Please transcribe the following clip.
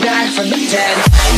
die for the dead